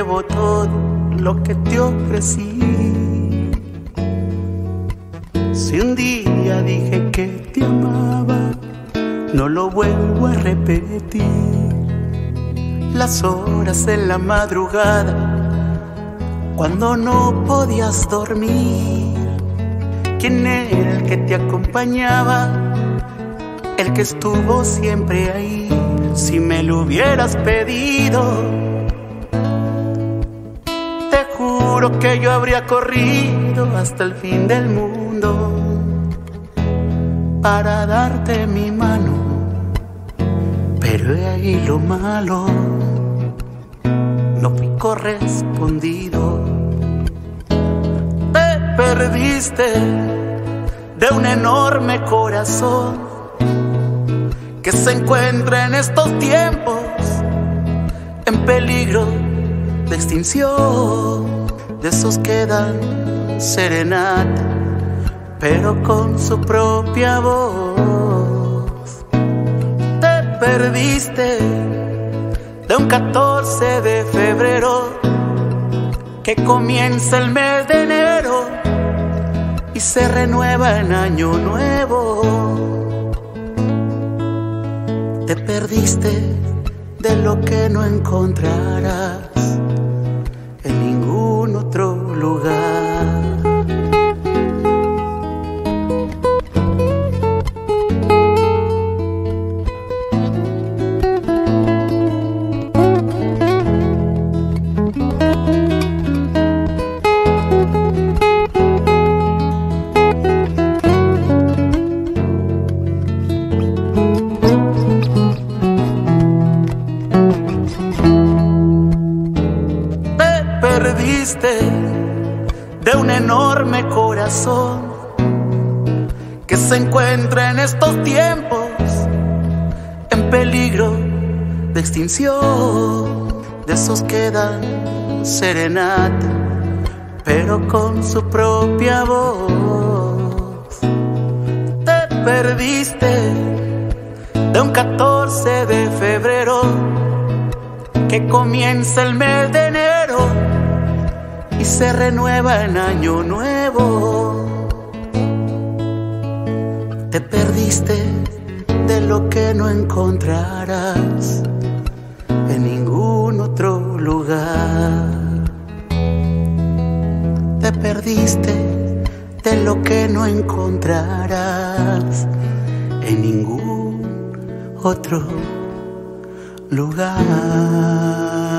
llevo todo lo que te ofrecí. Si un día dije que te amaba, no lo vuelvo a repetir. Las horas en la madrugada, cuando no podías dormir. ¿Quién era el que te acompañaba? El que estuvo siempre ahí. Si me lo hubieras pedido, juro que yo habría corrido hasta el fin del mundo para darte mi mano. Pero he ahí lo malo, no fui correspondido. Te perdiste de un enorme corazón que se encuentra en estos tiempos en peligro de extinción. De esos que dan serenata, pero con su propia voz. Te perdiste de un 14 de febrero que comienza el mes de enero y se renueva en año nuevo te perdiste de lo que no encontrarás de un enorme corazón que se encuentra en estos tiempos en peligro de extinción. De esos que dan serenata, pero con su propia voz. Te perdiste de un 14 de febrero que comienza el mes de enero y se renueva en año nuevo. Te perdiste de lo que no encontrarás en ningún otro lugar. Te perdiste de lo que no encontrarás en ningún otro lugar.